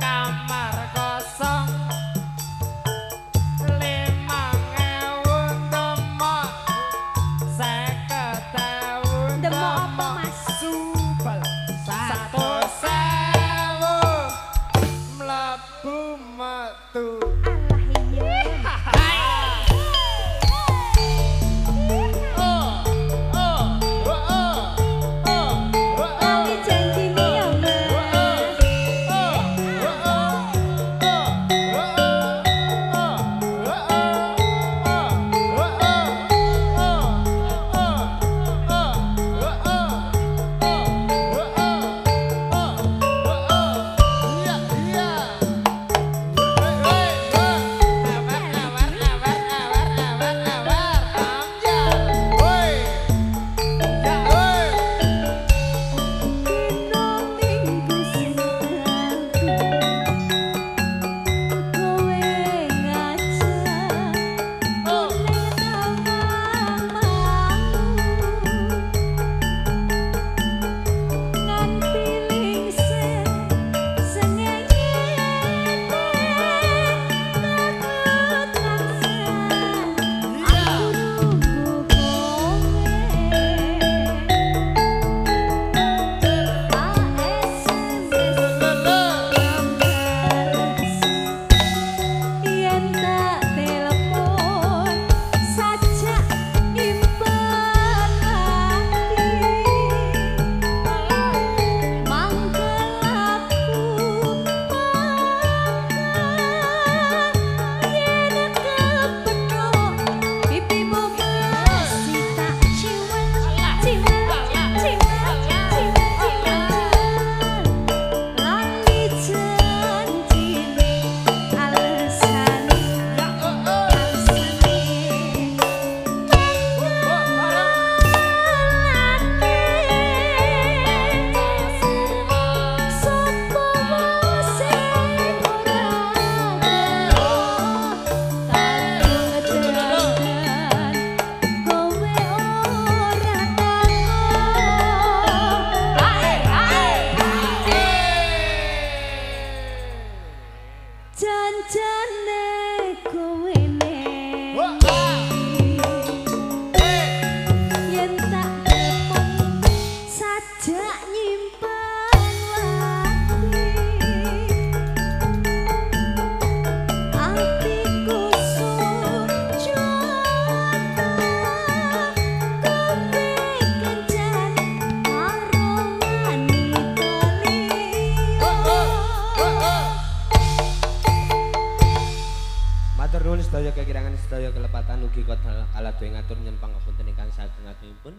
kamar sedaya kekirangan sedaya kelepatan ugi kala ngatur nyen pangapunten ingkang saking agungipun